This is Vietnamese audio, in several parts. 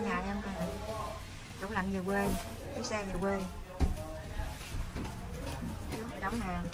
nhà em coi tủ lạnh về quê cái xe về quê. Đóng hàng.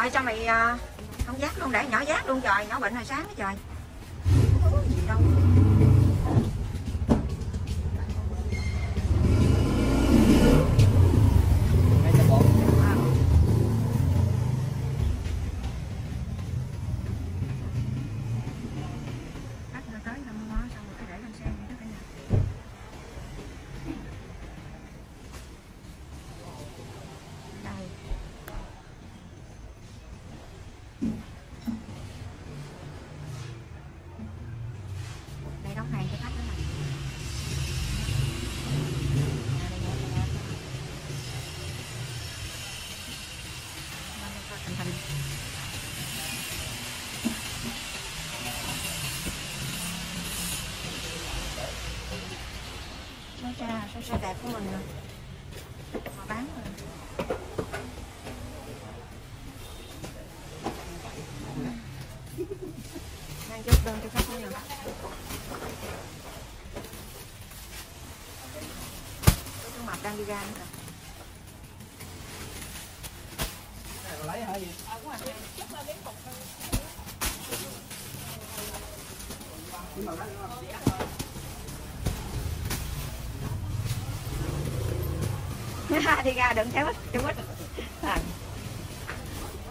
Rồi sao mày à, không dắt luôn, để nhỏ dắt luôn, trời, nhỏ bệnh hồi sáng đó trời. Có gì đâu. Xa đẹp của mình nè mà bán rồi. Đang chốt đơn cho khách có chú mập đang đi ra nữa Cái này lấy hả gì? Nhưng mà lấy đúng không? Đi ra đừng cháu chú ít à,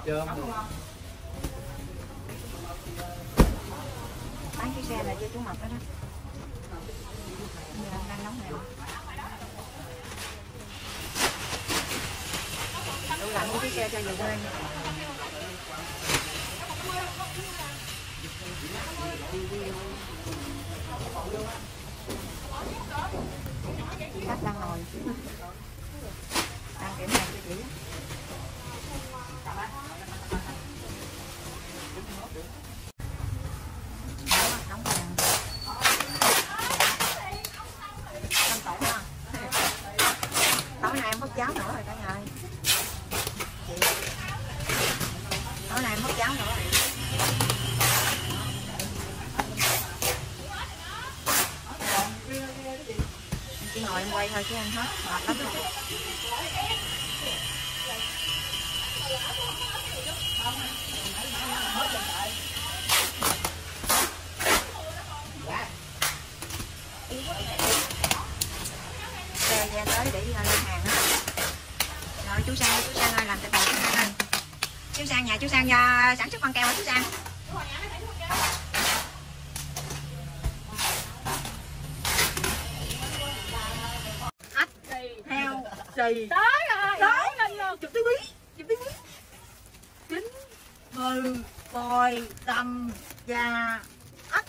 Chưa. bán cái xe này cho chú mập đó đó Bây đang nóng này đủ lạnh cái xe cho về quê khách đang ngồi đang kiểm hàng cho chị á. Đó, đóng hàng. Ăn tỏi ha. tối nay em mất cháo nữa rồi cả nhà ơi Chị này nay mất cháo nữa rồi. Chỉ ngồi em quay thôi chứ ăn hết mệt lắm rồi. Xe ra tới để uh, lên hàng á. Rồi chú sang chú sang ơi làm từ từ chú sang ơi chú sang nhà chú sang uh, sản xuất băng keo hả chú sang. Ếch heo. Xì Tới rồi. Tới. lên luôn. chụp tí quý chụp tí quý chín mừ bòi đầm và ếch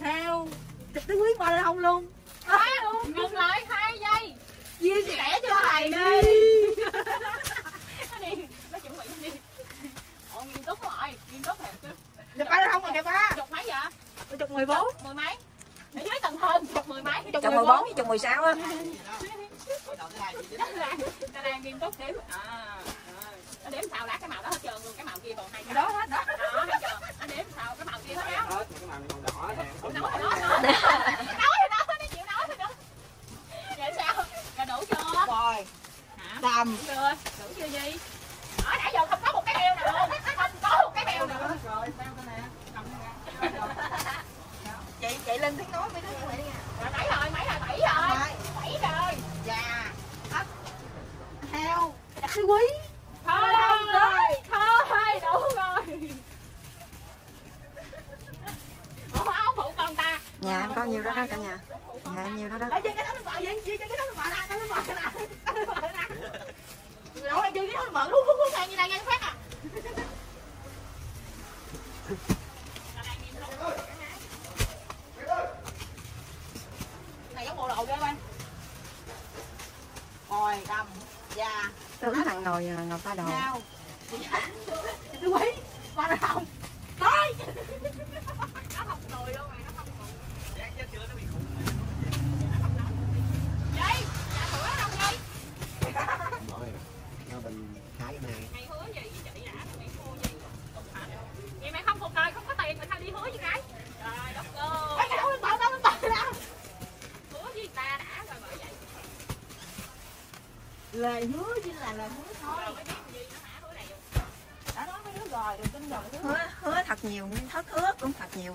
heo. Chụp tí quý ba không luôn. Tới luôn. Ngừng lại hai giây. chia sẻ cho thầy đi Nó đi. Nó chuẩn bị đi. Ồ, nghiêm túc rồi. Nghiêm túc thiệt. chụp ba không rồi kìa ba Chục mấy vậy? chụp mười bốn Mười mấy? Ở dưới tầng thơm chục mười bốn với chụp mười sáu á Ta đang nghiêm túc đếm. À, à. Nó đếm sao đã cái màu đó hết trơn luôn. Cái màu kia còn hai cái. đó hết đó Đó, thấy chưa? Nó đếm sao cái màu kia hết á. Nói thì nói nói nó chịu nói vậy sao rồi đủ chưa đủ chưa gì ở nãy giờ không có một cái heo nào luôn không có một cái heo nào luôn rồi, bao cái nè. Cầm cái nè. chị chị lên tiếng nói với đứa như vậy nha rồi mấy rồi mấy rồi bảy rồi bảy rồi gà ếch heo đặc sư quý thôi rồi thôi đủ rồi ủa áo phụ con ta nhà em có nhiêu đó đó cả nhà nhà em nhiêu đó đó Ê, chơi cái đó nó vậy chơi cái đó nó vợ nè nó vợ nè nó vợ nè đâu chơi cái đó nó vợ luôn luôn luôn như này nghe phát ngồi à, ngọc ta đồ lời hứa chứ là lời hứa thôi. Đã nói với đứa rồi đừng tin rồi hứa hứa thật nhiều nguyên thất hứa cũng thật nhiều.